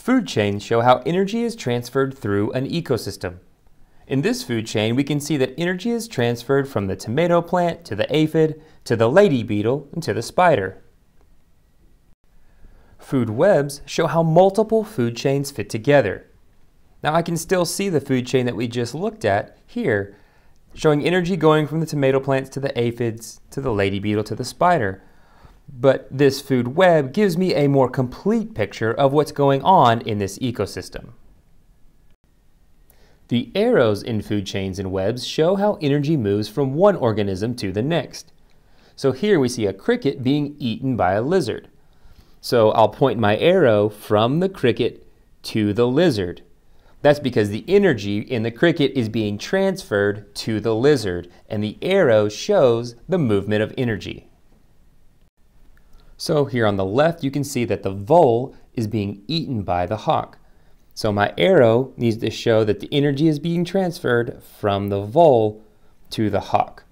Food chains show how energy is transferred through an ecosystem. In this food chain, we can see that energy is transferred from the tomato plant to the aphid, to the lady beetle, and to the spider. Food webs show how multiple food chains fit together. Now I can still see the food chain that we just looked at here, showing energy going from the tomato plants to the aphids, to the lady beetle, to the spider. But this food web gives me a more complete picture of what's going on in this ecosystem. The arrows in food chains and webs show how energy moves from one organism to the next. So here we see a cricket being eaten by a lizard. So I'll point my arrow from the cricket to the lizard. That's because the energy in the cricket is being transferred to the lizard, and the arrow shows the movement of energy. So here on the left, you can see that the vole is being eaten by the hawk. So my arrow needs to show that the energy is being transferred from the vole to the hawk.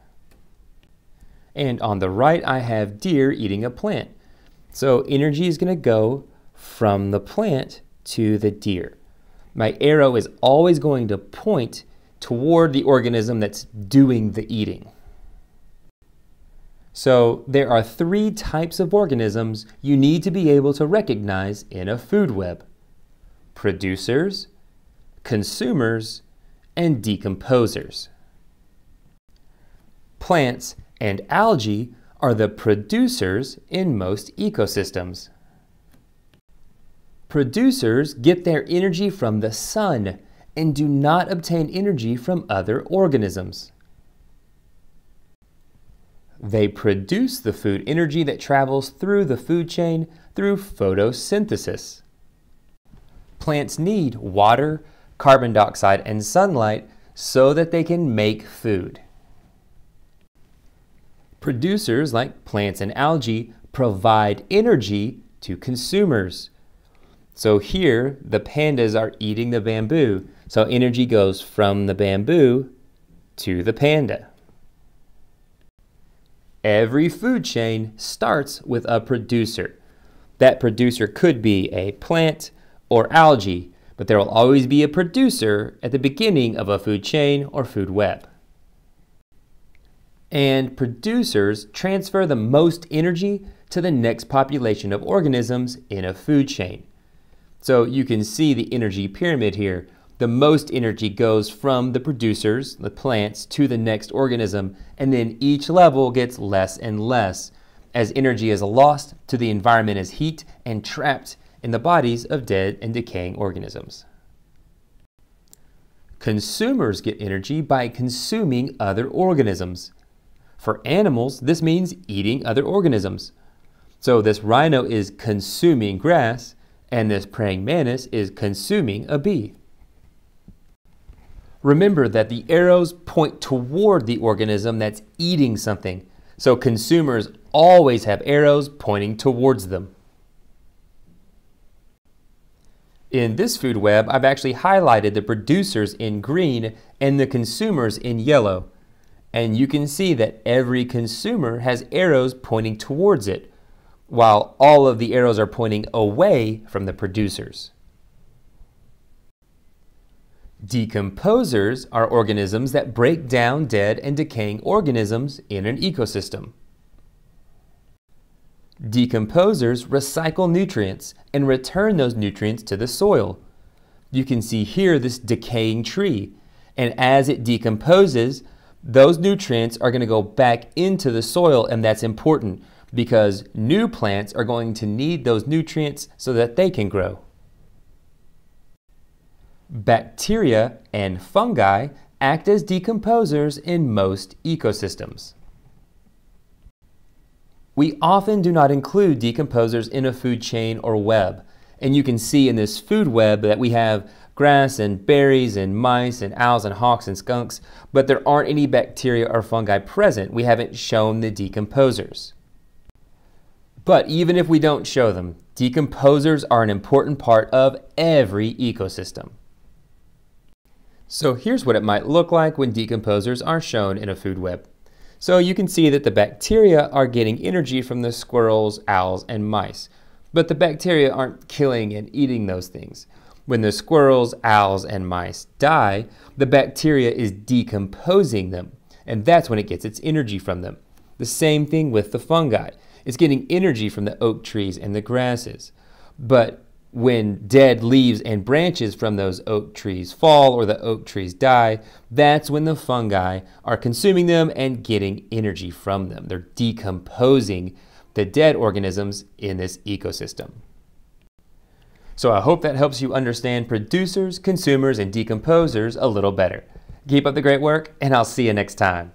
And on the right, I have deer eating a plant. So energy is going to go from the plant to the deer my arrow is always going to point toward the organism that's doing the eating. So there are three types of organisms you need to be able to recognize in a food web. Producers, consumers, and decomposers. Plants and algae are the producers in most ecosystems. Producers get their energy from the sun and do not obtain energy from other organisms. They produce the food energy that travels through the food chain through photosynthesis. Plants need water, carbon dioxide, and sunlight so that they can make food. Producers like plants and algae provide energy to consumers. So here, the pandas are eating the bamboo. So energy goes from the bamboo to the panda. Every food chain starts with a producer. That producer could be a plant or algae, but there will always be a producer at the beginning of a food chain or food web. And producers transfer the most energy to the next population of organisms in a food chain. So you can see the energy pyramid here. The most energy goes from the producers, the plants, to the next organism, and then each level gets less and less as energy is lost to the environment as heat and trapped in the bodies of dead and decaying organisms. Consumers get energy by consuming other organisms. For animals, this means eating other organisms. So this rhino is consuming grass, and this praying mantis is consuming a bee. Remember that the arrows point toward the organism that's eating something, so consumers always have arrows pointing towards them. In this food web, I've actually highlighted the producers in green and the consumers in yellow. And you can see that every consumer has arrows pointing towards it, while all of the arrows are pointing away from the producers. Decomposers are organisms that break down dead and decaying organisms in an ecosystem. Decomposers recycle nutrients and return those nutrients to the soil. You can see here this decaying tree, and as it decomposes, those nutrients are going to go back into the soil, and that's important because new plants are going to need those nutrients so that they can grow. Bacteria and fungi act as decomposers in most ecosystems. We often do not include decomposers in a food chain or web, and you can see in this food web that we have grass and berries and mice and owls and hawks and skunks, but there aren't any bacteria or fungi present. We haven't shown the decomposers. But even if we don't show them, decomposers are an important part of every ecosystem. So here's what it might look like when decomposers are shown in a food web. So you can see that the bacteria are getting energy from the squirrels, owls, and mice. But the bacteria aren't killing and eating those things. When the squirrels, owls, and mice die, the bacteria is decomposing them, and that's when it gets its energy from them. The same thing with the fungi. It's getting energy from the oak trees and the grasses. But when dead leaves and branches from those oak trees fall or the oak trees die, that's when the fungi are consuming them and getting energy from them. They're decomposing the dead organisms in this ecosystem. So I hope that helps you understand producers, consumers, and decomposers a little better. Keep up the great work, and I'll see you next time.